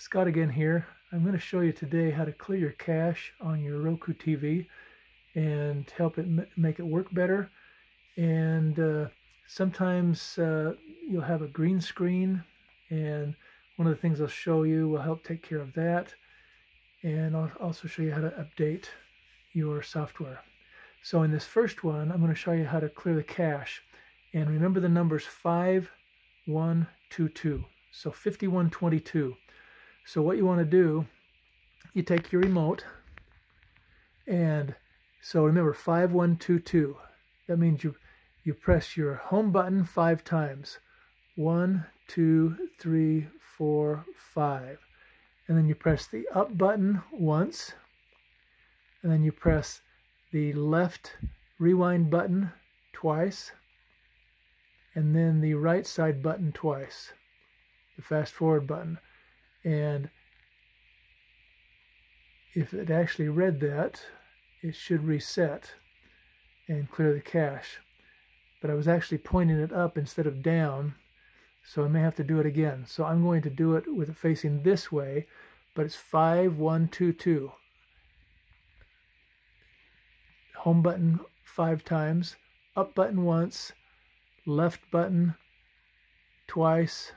Scott again here. I'm going to show you today how to clear your cache on your Roku TV and help it make it work better. And uh, sometimes uh, you'll have a green screen and one of the things I'll show you will help take care of that. And I'll also show you how to update your software. So in this first one, I'm going to show you how to clear the cache. And remember the numbers 5122. So 5122. So what you want to do, you take your remote and so remember 5122. That means you you press your home button five times. One, two, three, four, five. And then you press the up button once. And then you press the left rewind button twice. And then the right side button twice. The fast forward button. And if it actually read that, it should reset and clear the cache. But I was actually pointing it up instead of down, so I may have to do it again. So I'm going to do it with it facing this way, but it's 5122. Home button five times, up button once, left button twice,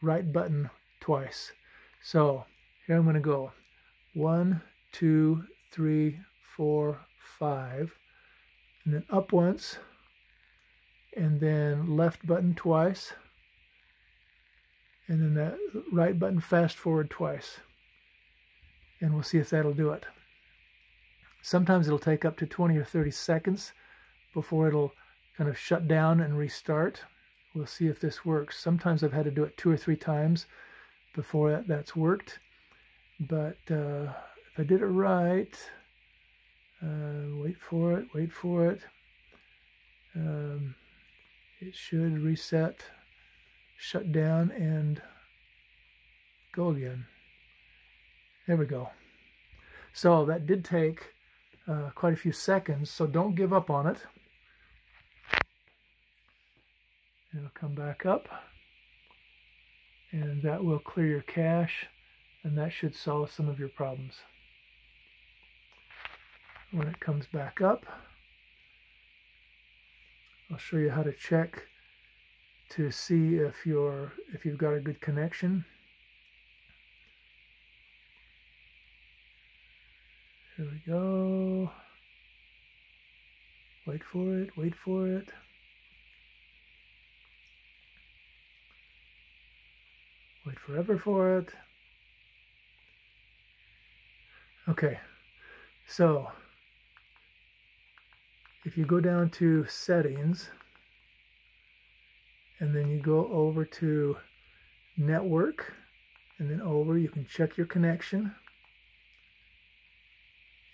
right button twice. So here I'm going to go. One, two, three, four, five, and then up once, and then left button twice, and then that right button fast forward twice. And we'll see if that'll do it. Sometimes it'll take up to 20 or 30 seconds before it'll kind of shut down and restart. We'll see if this works. Sometimes I've had to do it two or three times before that, that's worked. But uh, if I did it right, uh, wait for it, wait for it. Um, it should reset, shut down, and go again. There we go. So that did take uh, quite a few seconds, so don't give up on it. It'll come back up, and that will clear your cache, and that should solve some of your problems when it comes back up. I'll show you how to check to see if you're if you've got a good connection. Here we go. Wait for it, wait for it. Wait forever for it. Okay, so if you go down to settings and then you go over to network and then over you can check your connection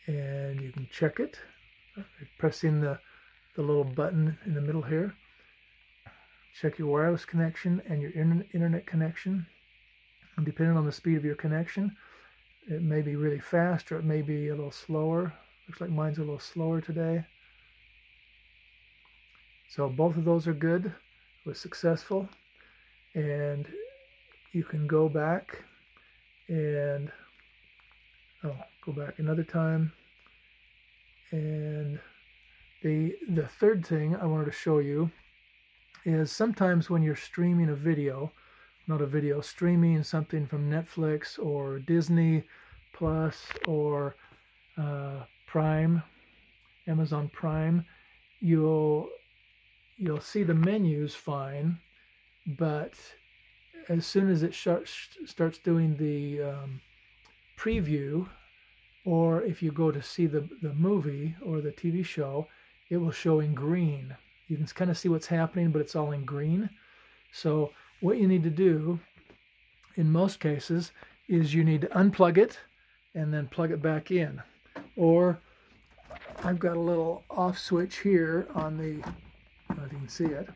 and you can check it pressing the the little button in the middle here check your wireless connection and your internet connection and depending on the speed of your connection it may be really fast or it may be a little slower looks like mine's a little slower today so both of those are good, it was successful. And you can go back and, oh, go back another time. And the, the third thing I wanted to show you is sometimes when you're streaming a video, not a video, streaming something from Netflix or Disney Plus or uh, Prime, Amazon Prime, you'll you'll see the menus fine, but as soon as it starts doing the um, preview, or if you go to see the, the movie or the TV show, it will show in green. You can kind of see what's happening, but it's all in green. So what you need to do in most cases is you need to unplug it and then plug it back in. Or I've got a little off switch here on the know if you can see it.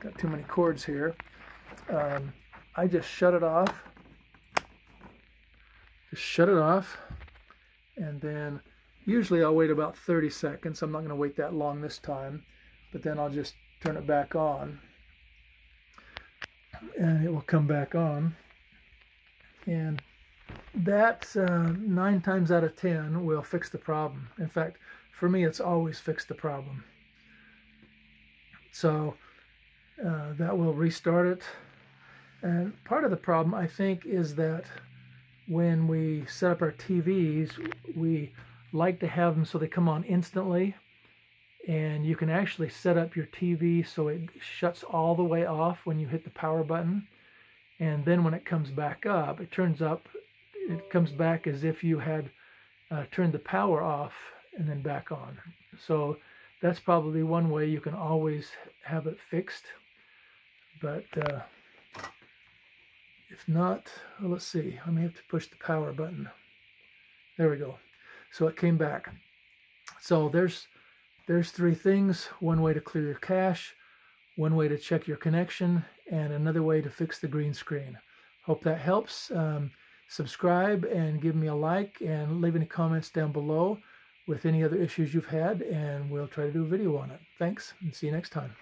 Got too many cords here. Um, I just shut it off. Just shut it off. And then usually I'll wait about 30 seconds. I'm not going to wait that long this time. But then I'll just turn it back on. And it will come back on. And that uh, nine times out of ten will fix the problem. In fact, for me, it's always fixed the problem. So uh, that will restart it. And part of the problem, I think, is that when we set up our TVs, we like to have them so they come on instantly. And you can actually set up your TV so it shuts all the way off when you hit the power button. And then when it comes back up, it turns up, it comes back as if you had uh, turned the power off and then back on. So that's probably one way you can always have it fixed. But uh, if not, well, let's see. I may have to push the power button. There we go. So it came back. So there's there's three things. One way to clear your cache, one way to check your connection, and another way to fix the green screen. Hope that helps. Um, subscribe and give me a like and leave any comments down below with any other issues you've had, and we'll try to do a video on it. Thanks, and see you next time.